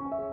you